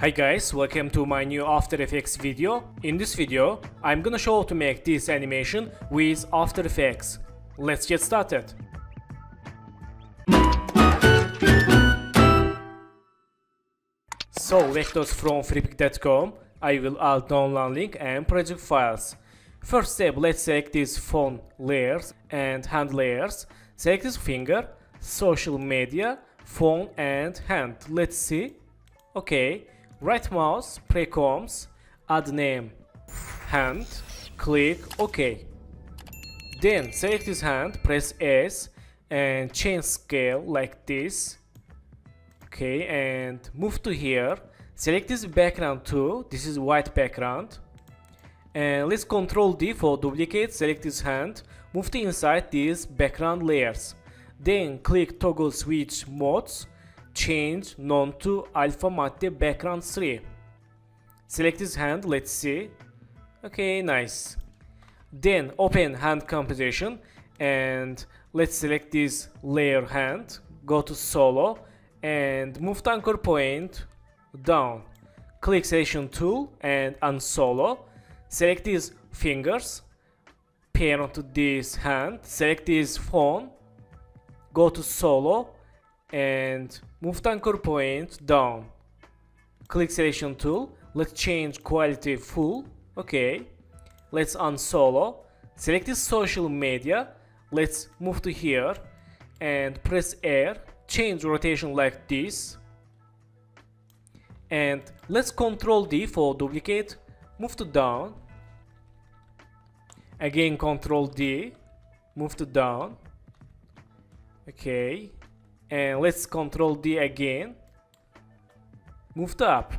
Hi guys, welcome to my new After Effects video. In this video, I'm gonna show how to make this animation with After Effects. Let's get started. So, vectors from freepik.com, I will add download link and project files. First step, let's select these phone layers and hand layers. Select this finger, social media, phone and hand. Let's see. Okay, right mouse, precomps, add name, hand, click OK. Then select this hand, press S and change scale like this. Okay, and move to here. Select this background too. This is white background. And let's control D for duplicate. Select this hand. Move to inside these background layers. Then click toggle switch modes. Change none to alpha matte background 3. Select this hand. Let's see. Okay, nice. Then open hand composition and let's select this layer hand. Go to solo and move the anchor point down. Click selection tool and unsolo. Select these fingers. Parent to this hand. Select this phone. Go to solo and move the anchor point down. Click selection tool. Let's change quality full. Okay. Let's unsolo. Select this social media. Let's move to here and press R change rotation like this and let's control D for duplicate move to down again control D move to down okay and let's control D again. Move to up.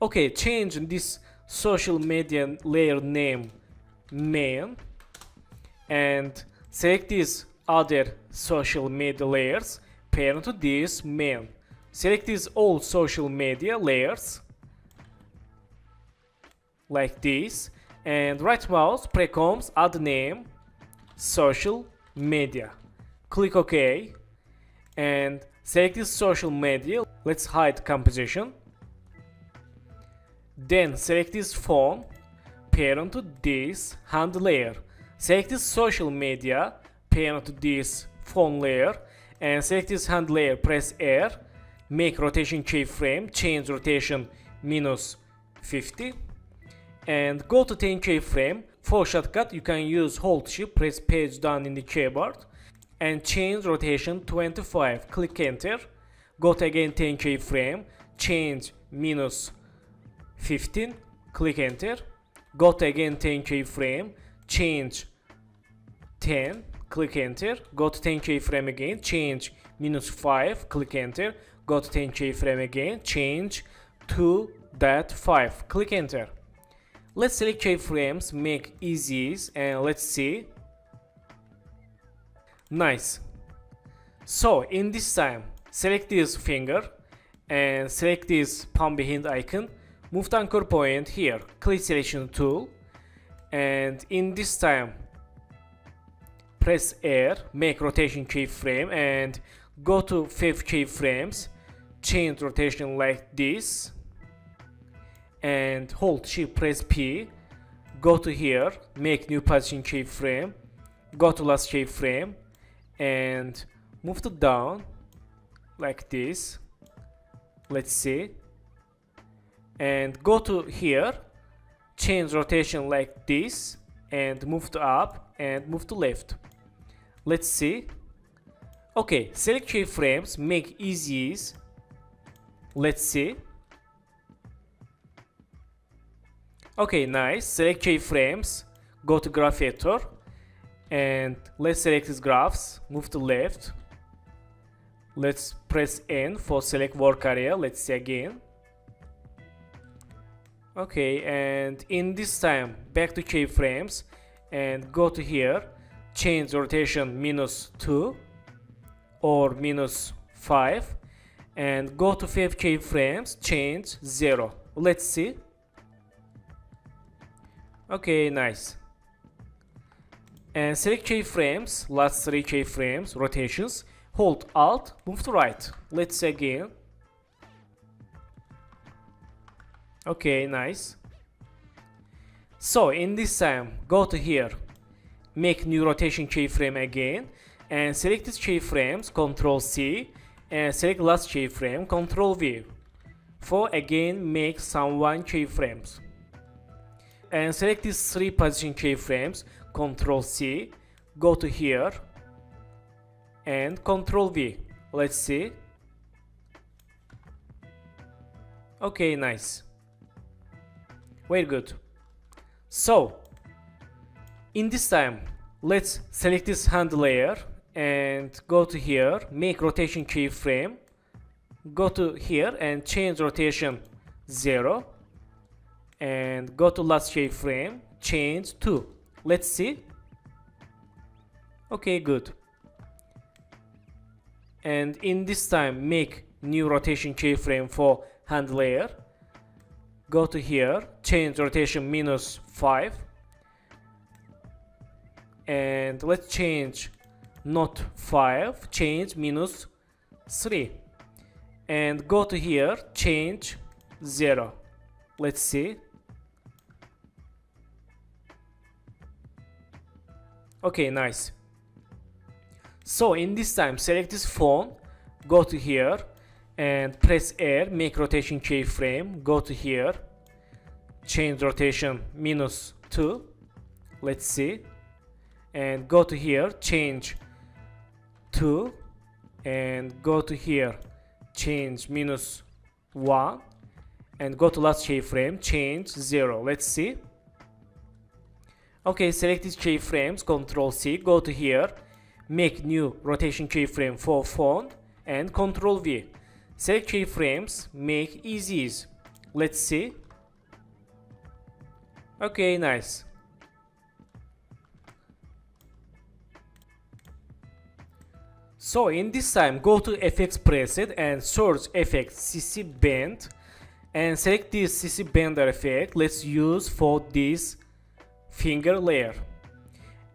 Okay change this social media layer name main and select this other social media layers. Parent to this main. Select these all social media layers. Like this. And right mouse precomps add name social media. Click OK and select this social media. Let's hide composition. Then select this phone parent to this hand layer. Select this social media parent to this phone layer and select this hand layer press R make rotation keyframe change rotation minus 50 and go to 10 keyframe for shortcut you can use hold shift press page down in the keyboard and change rotation 25 click enter. Go to again 10 keyframe change minus 15 click enter. Go to again 10 keyframe change 10 click enter. Go to 10 keyframe again. Change minus 5 click enter. Go to 10 keyframe again. Change to that 5 click enter. Let's select keyframes make easies and let's see nice. So in this time select this finger and select this palm behind icon. Move the anchor point here. Click selection tool. And in this time press R, make rotation keyframe and go to 5 keyframes, change rotation like this. And hold shift press P, go to here, make new position keyframe, go to last keyframe and move to down like this. Let's see. And go to here, change rotation like this and move to up and move to left. Let's see. Okay, select keyframes, make easies. Let's see. Okay, nice. Select keyframes, go to graph editor, and let's select these graphs. Move to left. Let's press N for select work area. Let's see again. Okay, and in this time, back to keyframes, and go to here change rotation minus 2 or minus 5 and go to 5 keyframes change 0 let's see okay nice and select keyframes last 3 keyframes rotations. Hold alt move to right. Let's again. Okay, nice. So in this time, go to here, make new rotation keyframe again, and select this keyframes, Control C, and select last keyframe, Control V. For again, make some one keyframes. And select these three position keyframes, Control C, go to here, and Control V. Let's see. Okay, nice. Very good. So, in this time, let's select this hand layer and go to here, make rotation keyframe. Go to here and change rotation 0 and go to last keyframe, change 2. Let's see. Okay, good. And in this time, make new rotation keyframe for hand layer. Go to here change rotation minus 5 and let's change not 5 change minus 3 and go to here change 0 let's see okay nice so in this time select this phone go to here and press R, make rotation keyframe, go to here, change rotation minus 2, let's see, and go to here, change 2, and go to here, change minus 1, and go to last keyframe, change 0, let's see. Okay, select these keyframes, Control C, go to here, make new rotation keyframe for font and Control V. Select keyframes, make easies. Let's see. Okay, nice. So in this time, go to FX preset and search effect CC bend and select this CC bender effect. Let's use for this finger layer.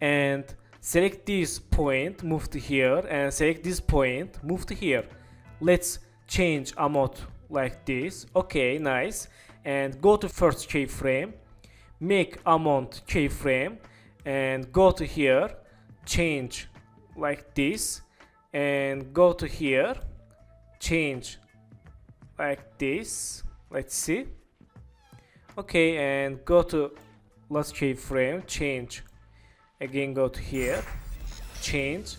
And select this point, move to here and select this point, move to here. Let's change amount like this okay nice and go to first keyframe make amount keyframe and go to here change like this and go to here change like this let's see okay and go to last keyframe change. Again go to here. Change.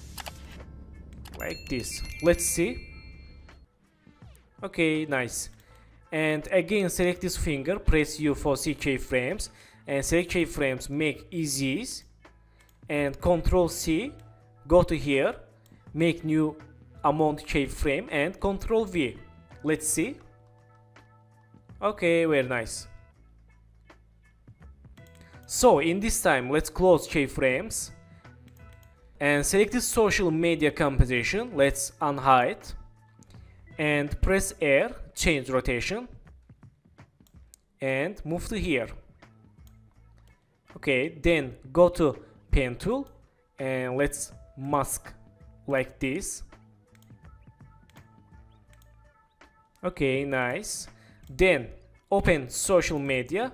Like this. Let's see. Okay, nice. And again, select this finger, press U for C keyframes, and select keyframes, make easies, and Control C, go to here, make new amount keyframe, and Control V. Let's see. Okay, very nice. So in this time, let's close keyframes and select the social media composition. Let's unhide and press R, change rotation and move to here. Okay, then go to pen tool and let's mask like this. Okay, nice. Then open social media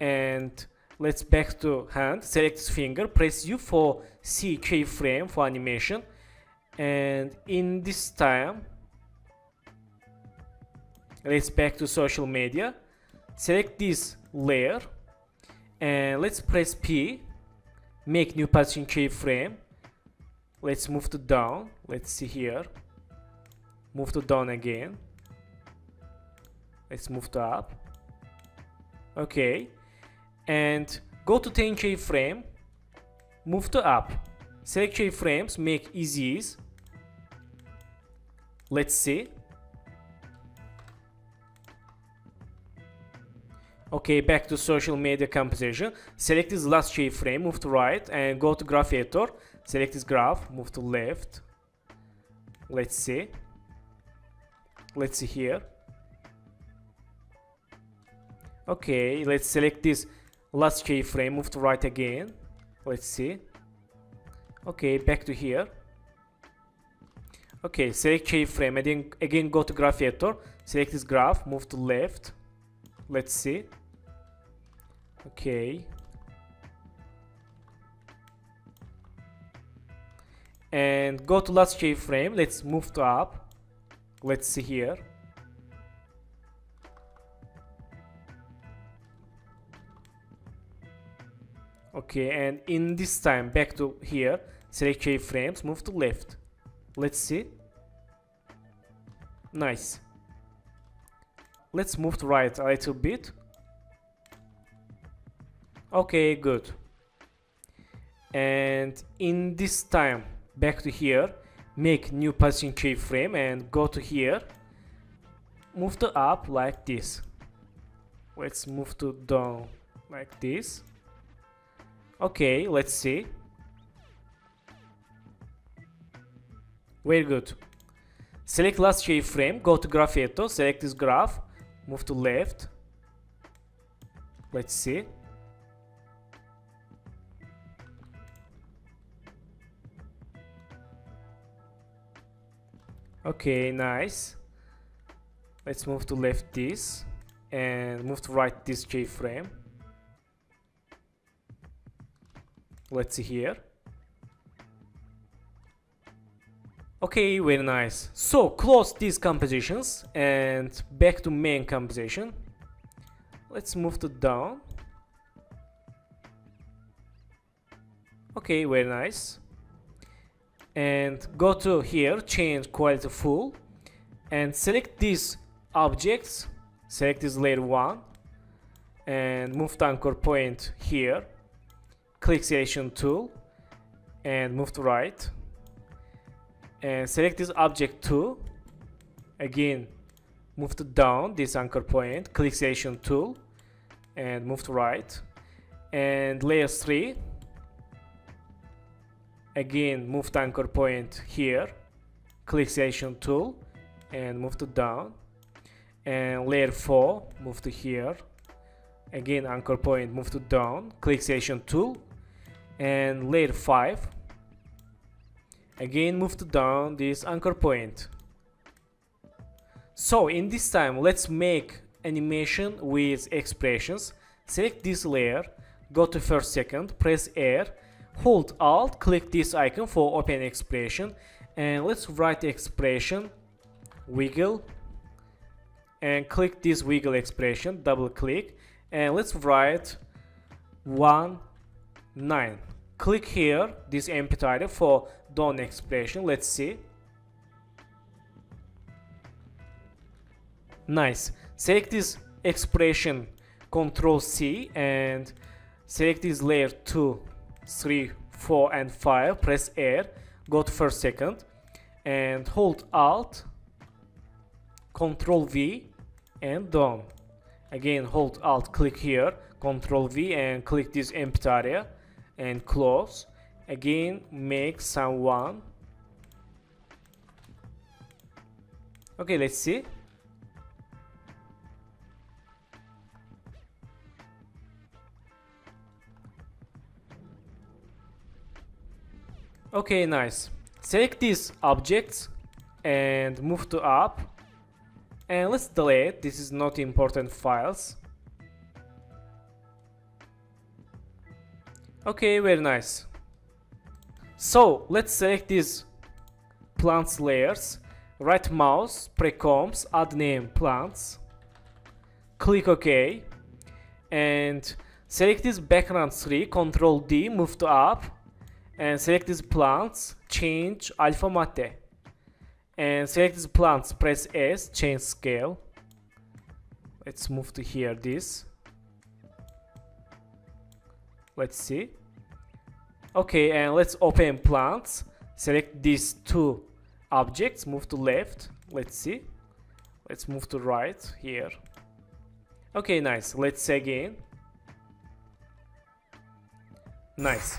and let's back to hand, select finger, press U for C keyframe for animation. And in this time let's back to social media. Select this layer. And let's press P. Make new position keyframe let's move to down. Let's see here. Move to down again. Let's move to up. Okay and go to 10 keyframe move to up select keyframes make easies let's see Okay, back to social media composition. Select this last keyframe, move to right, and go to graph editor. Select this graph, move to left. Let's see. Let's see here. Okay, let's select this last keyframe, move to right again. Let's see. Okay, back to here. Okay, select keyframe, and then again go to graph editor. Select this graph, move to left let's see okay and go to last keyframe let's move to up let's see here okay and in this time back to here select keyframes move to left. Let's see. Nice. Let's move to right a little bit. Okay good. And in this time back to here make new position keyframe and go to here. Move to up like this. Let's move to down like this okay let's see. Very good. Select last keyframe go to graph editor select this graph move to left. Let's see. Okay nice. Let's move to left this and move to right this keyframe let's see here. Okay very nice. So close these compositions and back to main composition. Let's move to down. Okay very nice. And go to here change quality full and select these objects. Select this layer 1 and move to anchor point here click selection tool and move to right. And select this object 2 again move to down this anchor point click selection tool and move to right. And layer 3 again move to anchor point here click selection tool and move to down. And layer 4 move to here. Again anchor point move to down click selection tool and layer 5 again move to down this anchor point. So in this time let's make animation with expressions. Select this layer go to first second press R hold alt click this icon for open expression and let's write expression wiggle and click this wiggle expression double click and let's write 1 9 click here this empty title for done expression. Let's see. Nice. Select this expression control C and select this layer 2 3, 4 and 5, press R, go to first second and hold Alt, Control V and done. Again hold Alt, click here, Control V and click this empty area and close. Again make someone. Okay, let's see. Okay, nice. Select these objects and move to up. And let's delete, this is not important files. Okay, very nice. So, let's select these plants layers. Right mouse, precomps, add name plants. Click OK. And select this background 3, Control D, move to up and select these plants, change alpha matte. And select these plants, press S, change scale. Let's move to here this. Let's see. Okay, and let's open plants. Select these two objects, move to left. Let's see. Let's move to right here. Okay, nice. Let's again. Nice.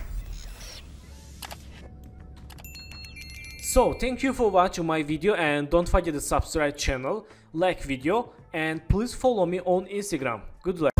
So thank you for watching my video and don't forget to subscribe channel, like video and please follow me on Instagram. Good luck.